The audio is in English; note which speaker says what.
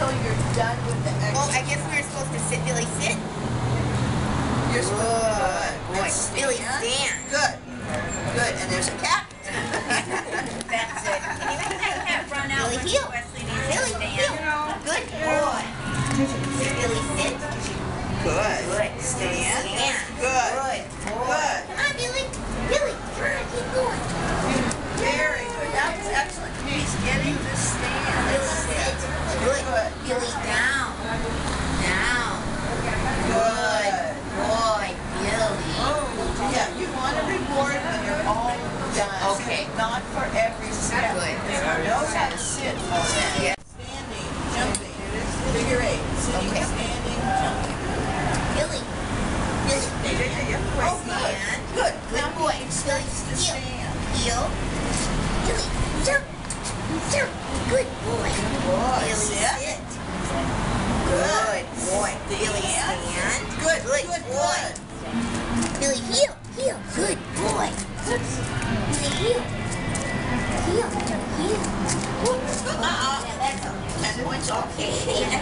Speaker 1: until you're done with the exercise. Well, I
Speaker 2: guess we're supposed to sit, Billy, sit.
Speaker 1: You're supposed Good. to uh, boy. Billy, stand. Good. Good. And there's a cat.
Speaker 2: That's it. Anyway, I have run out Billy, heel.
Speaker 3: Billy, stand. Heel.
Speaker 2: Good boy. Billy, sit.
Speaker 1: Good. Good. Stand.
Speaker 2: stand. Good. Good. Good. Come on, Billy. Billy, come on, keep going.
Speaker 1: Very good. That was excellent. He's getting this thing. Want when you're all done. Okay. Not for every step. Good. Know how to sit already. Yeah. Standing, jumping. Figure eight. Sitting, Okay. standing, jumping.
Speaker 2: Billy. Billy.
Speaker 1: Oh, good. Stand. Good. Good Now boy. Billy, to stand.
Speaker 2: Heel. Billy, jump. Jump. Good boy.
Speaker 1: Boy, Billy, sit. sit. Good boy. Billy, Stand. Good, Good good, boy. good.
Speaker 2: Uh-uh. Yeah, that's
Speaker 1: okay.